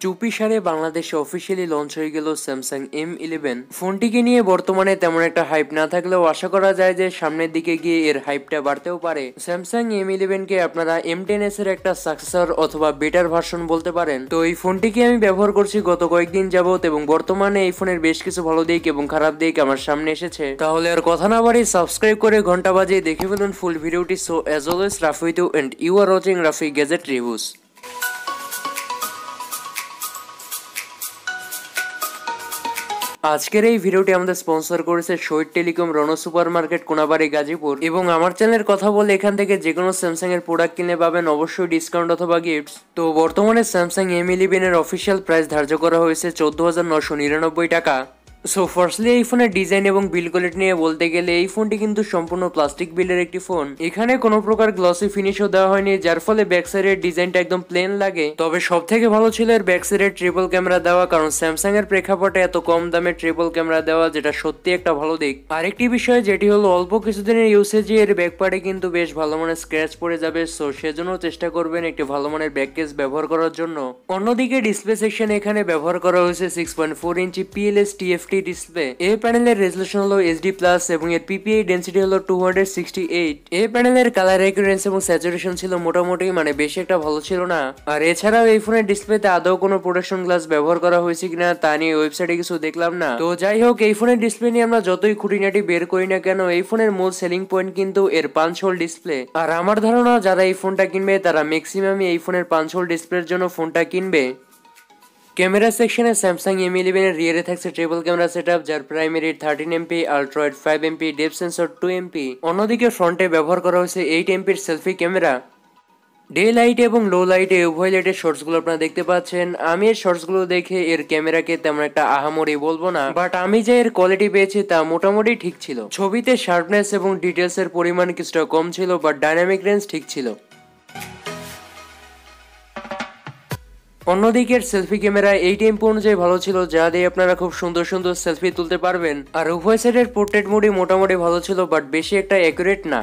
চুপি সারে বাংলাদেশে অফিসিয়ালি লঞ্চ হয়ে গেল স্যামসাং এম ইলেভেন ফোনটিকে নিয়ে বর্তমানে তেমন একটা হাইপ না থাকলেও আশা করা যায় যে সামনের দিকে গিয়ে এর হাইপটা বাড়তেও পারে। স্যামসাং এম ইলেভেন কে আপনারা এম টেন এস এর একটা সাকসেসর অথবা বেটার ভার্সন বলতে পারেন। তো এই ফোনটিকে আমি ব্যবহার করছি গত কয়েকদিন যাবত এবং বর্তমানে এই ফোনের বেশ কিছু ভালো দিক এবং খারাপ দিক আমার সামনে এসেছে। তাহলে আর কথা না বাড়ি সাবস্ক্রাইব করে ঘণ্টা বাজিয়ে দেখে ফেলুন ফুল ভিডিওটি so as always Rafi and you are watching Rafi gadget reviews আজকের এই ভিডিওটি আমাদের স্পন্সর করেছে শহীদ টেলিকম রণ সুপার মার্কেট কোনাবাড়ি, গাজীপুর। এবং আমার চ্যানেলের কথা বলে এখান থেকে যে কোনো স্যামসাং এর প্রোডাক্ট কিনে পাবেন, অবশ্যই ডিসকাউন্ট অথবা গিফটস তো বর্তমানে স্যামসাং এম ইলেভেন এর অফিসিয়াল প্রাইস ধার্য করা হয়েছে চোদ্দ হাজার নশো নিরানব্বই টাকা। সো ফার্স্টলি এই ফোনের ডিজাইন এবং বিল কোয়ালিটি নিয়ে বলতে গেলে এই ফোনটি কিন্তু সম্পূর্ণ প্লাস্টিক বিলের একটি ফোন এখানে কোনো প্রকার গ্লসি ফিনিশও দেওয়া হয়নি, যার ফলে ব্যাক সাইডের ডিজাইনটা একদম প্লেন লাগে। তবে সব থেকে ভালো ছিল এর ব্যাক সাইডের ট্রিপল ক্যামেরা দেওয়া, কারণ স্যামসাং এর প্রেক্ষাপটে এত কম দামে ট্রিপল ক্যামেরা দেওয়া, যেটা সত্যি একটা ভালো দিক। আরেকটি বিষয় যেটি হলো, অল্প কিছুদিনের ইউসেজে এর ব্যাক পার্টে কিন্তু বেশ ভালো মানের স্ক্র্যাচ পড়ে যাবে সো সেজন্য চেষ্টা করবেন একটি ভালো মানের ব্যাক কেস ব্যবহার করার জন্য। অন্যদিকে ডিসপ্লে সেকশন এখানে ব্যবহার করা হয়েছে six point four inch PLS TFT display এই প্যানেলের রেজলিউশন হলো এইচডি প্লাস এবং এর পিপিআই ডেন্সিটি হলো টু হান্ড্রেড সিক্সটি এইট এই প্যানেলের কালার অ্যাকুরেন্স এবং স্যাচুরেশন ছিল মোটামুটি মানে বেশি একটা ভালো ছিল না। আর এছাড়াও এই ফোনের ডিসপ্লেতে আদৌ কোনো প্রোটেকশন গ্লাস ব্যবহার করা হয়েছে কিনা তা নিয়ে ওয়েবসাইটে কিছু দেখলাম না। তো যাই হোক, এই ফোনের ডিসপ্লে নিয়ে আমরা যতই খুঁটিনাটি বের করি না কেন, এই ফোনের মূল সেলিং পয়েন্ট কিন্তু এর পাঁচ হোল ডিসপ্লে আর আমার ধারণা, যারা এই ফোনটা কিনবে, তারা ম্যাক্সিমামই এই ফোনের পাঁচ হোল ডিসপ্লের জন্য ফোনটা কিনবে। ক্যামেরা সেকশনে স্যামসাং এম ইলেভেনের রিয়ারে থাকছে ট্রিপল ক্যামেরা সেটআপ যার primary thirteen MP ultrawide five MP depth sensor two MP অন্যদিকে ফ্রন্টে ব্যবহার করা হয়েছে এইট এমপির সেলফি ক্যামেরা ডে লাইট এবং লো লাইটে উভয় লাইটের শর্টসগুলো আপনারা দেখতে পাচ্ছেন। আমি এর শর্টসগুলো দেখে এর ক্যামেরাকে তেমন একটা আহামরি বলব না বাট আমি যে এর কোয়ালিটি পেয়েছি তা মোটামুটি ঠিক ছিল। ছবিতে শার্পনেস এবং ডিটেলস এর পরিমাণ কিছুটা কম ছিল বাট ডাইনামিক রেঞ্জ ঠিক ছিল। অন্যদিকের সেলফি ক্যামেরা এই টেম্পো অনুযায়ী ভালো ছিল, যা দিয়ে আপনারা খুব সুন্দর সুন্দর সেলফি তুলতে পারবেন। আর উভয় সাইডের পোর্ট্রেট মোডই মোটামুটি ভালো ছিল বাট বেশি একটা অ্যাকুরেট না।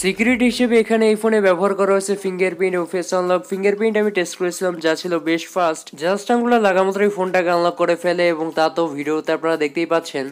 সিকিউরিটি হিসেবে এখানে এই ফোনে ব্যবহার করা হয়েছে ফিঙ্গারপ্রিন্ট ও ফেস আনলক ফিঙ্গারপ্রিন্ট আমি টেস্ট করেছিলাম, যা ছিল বেশ ফাস্ট জাস্ট আঙুলা লাগা মাত্রই ফোনটাকে আনলক করে ফেলে এবং তা তো ভিডিওতে আপনারা দেখতেই পাচ্ছেন।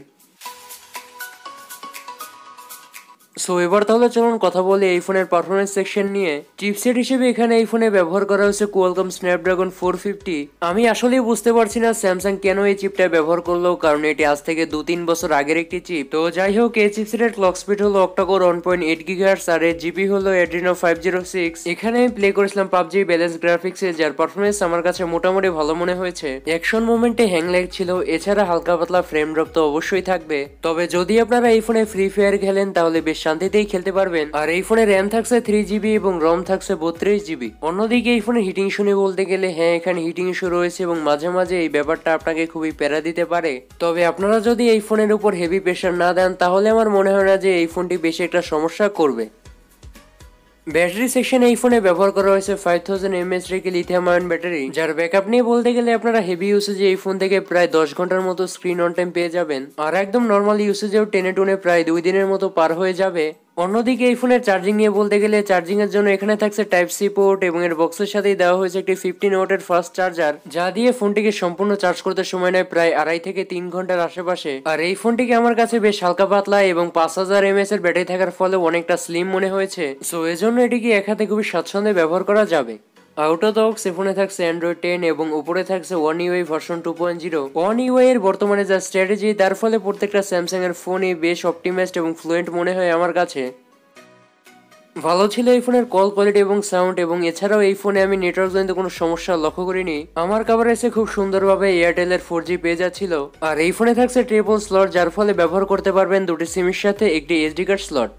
সো এবার তাহলে চলুন কথা বলি এই ফোনের পারফরমেন্স সেকশন নিয়ে। চিপসেট হিসেবে এখানে এই ফোনে ব্যবহার করা হয়েছে কোয়ালকম স্ন্যাপড্রাগন ফোর ফিফটি আমি আসলেই বুঝতে পারছি না স্যামসাং কেন এই চিপটা ব্যবহার করল, কারণ এটি আজ থেকে দু তিন বছর আগের একটি চিপ তো যাই হোক, এই চিপসেটের ক্লক স্পিড হলো octa core one point eight gigahertz আর এর জিবি হলো এড্রিনো ফাইভ জিরো সিক্স এখানে আমি প্লে করেছিলাম পাবজি ব্যালেন্স গ্রাফিক্সে যার পারফরমেন্স আমার কাছে মোটামুটি ভালো মনে হয়েছে। অ্যাকশন মুভমেন্টে হ্যাং ছিল, এছাড়া হালকা পাতলা ফ্রেম ড্রপ তো অবশ্যই থাকবে। তবে যদি আপনারা এই ফোনে ফ্রি ফায়ার খেলেন, তাহলে বেশ শান্তিতেই খেলতে পারবেন। আর এই ফোনে র্যাম থাকছে থ্রি জিবি এবং রম থাকছে বত্রিশ জিবি অন্যদিকে এই ফোনে হিটিং শুনে বলতে গেলে হ্যাঁ এখানে হিটিং ইস্যু রয়েছে এবং মাঝে মাঝে এই ব্যাপারটা আপনাকে খুবই প্যারা দিতে পারে। তবে আপনারা যদি এই ফোনের উপর হেভি প্রেশার না দেন, তাহলে আমার মনে হয় না যে এই ফোনটি বেশি একটা সমস্যা করবে। ব্যাটারি সেকশন এই ফোনে ব্যবহার করা হয়েছে ফাইভ থাউজেন্ড এমএস রেখে লিথিয়াম আয়ন ব্যাটারি যার ব্যাকআপ নিয়ে বলতে গেলে আপনারা হেভি ইউসেজে এই ফোন থেকে প্রায় দশ ঘণ্টার মতো স্ক্রিন অন টাইম পেয়ে যাবেন। আর একদম নর্মাল ইউসেজেও টেনে টুনে প্রায় দুই দিনের মতো পার হয়ে যাবে। অন্যদিকে এই ফোনের চার্জিং নিয়ে বলতে গেলে চার্জিং এর জন্য এখানে থাকছে টাইপ সি পোর্ট এবং এর বক্সের সাথেই দেওয়া হয়েছে একটি ফিফটিন ওয়াটের ফাস্ট চার্জার যা দিয়ে ফোনটিকে সম্পূর্ণ চার্জ করতে সময় নেয় প্রায় আড়াই থেকে তিন ঘণ্টার আশেপাশে। আর এই ফোনটিকে আমার কাছে বেশ হালকা পাতলা এবং পাঁচ হাজার এমএস এর ব্যাটারি থাকার ফলে অনেকটা স্লিম মনে হয়েছে। সো এজন্য এটিকে এক হাতে খুবই স্বাচ্ছন্দ্যে ব্যবহার করা যাবে। আউট অফ বক্স ফোনে থাকছে অ্যান্ড্রয়েড টেন এবং উপরে থাকছে One UI version two point zero One UI এর বর্তমানে যা স্ট্র্যাটেজি তার ফলে প্রত্যেকটা স্যামসাং এর ফোনই বেশ অপটিমাইজড এবং ফ্লুয়েন্ট মনে হয় আমার কাছে। ভালো ছিল এই ফোনের কল কোয়ালিটি এবং সাউন্ড এবং এছাড়াও এই ফোনে আমি নেটওয়ার্ক জনিত কোনো সমস্যা লক্ষ্য করিনি। আমার কাভারেজে খুব সুন্দরভাবে এয়ারটেলের ফোর জি পেয়ে যাচ্ছিল। আর এই ফোনে থাকছে ট্রিপল স্লট যার ফলে ব্যবহার করতে পারবেন দুটি সিমের সাথে একটি এসডি কার্ড স্লট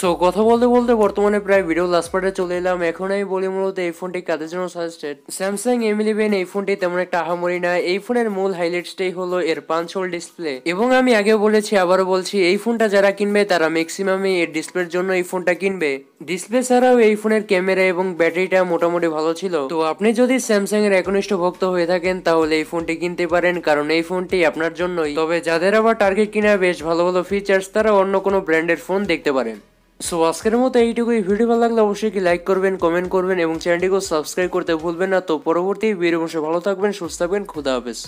সো কথা বলতে বলতে বর্তমানে প্রায় ভিডিও লাস্ট পার্টে চলে এলাম। এখন আমি বলি মূলত এই ফোনটি কাদের জন্য সাজেস্টেড স্যামসাং এম ইলেভেন এই ফোনটি তেমন একটা আহামরি না। এই ফোনের মূল হাইলাইটসটাই হলো এর পাঁচ হোল ডিসপ্লে এবং আমি আগেও বলেছি, আবারও বলছি, এই ফোনটা যারা কিনবে, তারা ম্যাক্সিমামই এর ডিসপ্লের জন্য এই ফোনটা কিনবে। ডিসপ্লে ছাড়াও এই ফোনের ক্যামেরা এবং ব্যাটারিটা মোটামুটি ভালো ছিল। তো আপনি যদি স্যামসাং এর একনিষ্ঠ ভক্ত হয়ে থাকেন, তাহলে এই ফোনটি কিনতে পারেন, কারণ এই ফোনটি আপনার জন্যই। তবে যাদের আবার টার্গেট কিনা, বেশ ভালো ভালো ফিচার্স তারা অন্য কোনো ব্র্যান্ডের ফোন দেখতে পারেন। সো আজকের মতো এইটুকুই। ভিডিও ভালো লাগলে অবশ্যই কি লাইক করবেন কমেন্ট করবেন এবং চ্যানেলটিকে সাবস্ক্রাইব করতে ভুলবেন না। তো পরবর্তী ভিডিও ভালো থাকবেন, সুস্থ থাকবেন। খুদা হাফেজ।